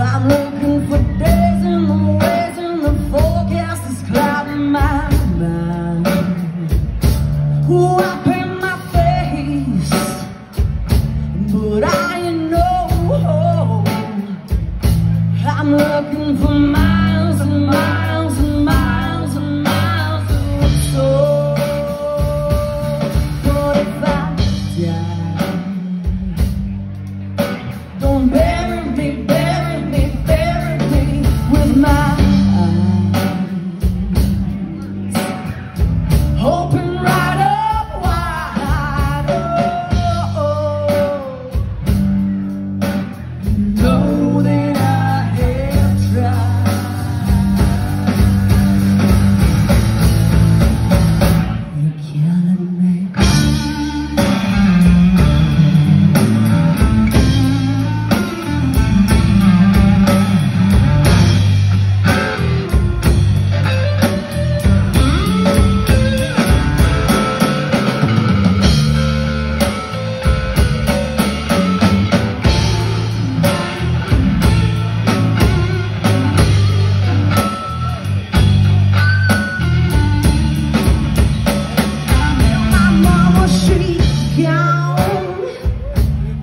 I'm looking for days in the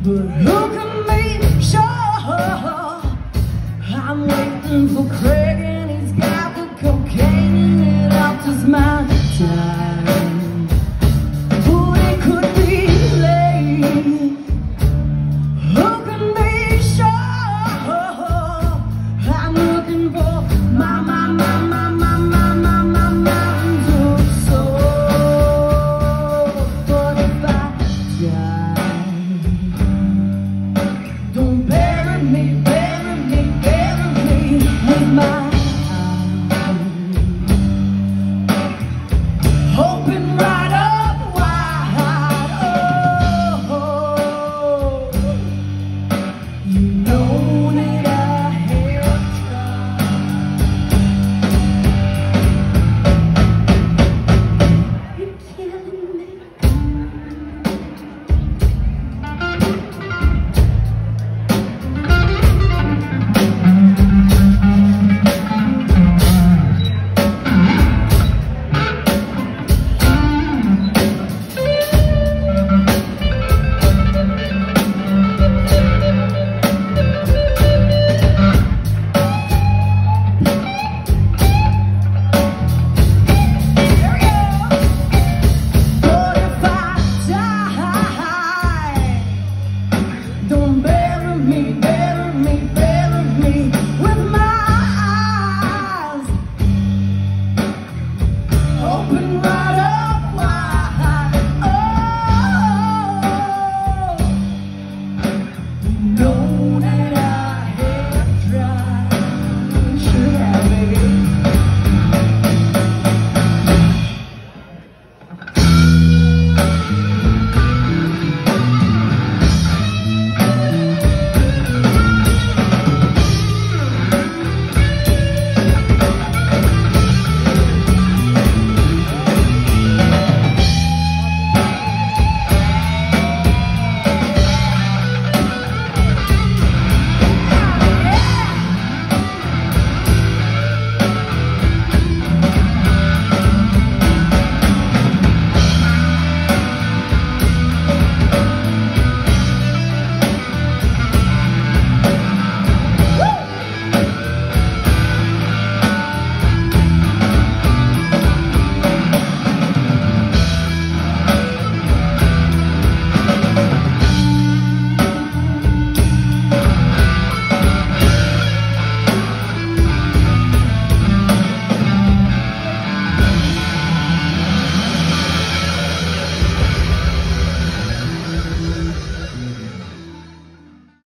But look at me, sure, I'm waiting for Craig and he's got the cocaine. But it could be late. Sure, I'm looking for my, my, my, my, my, my, my. But if I.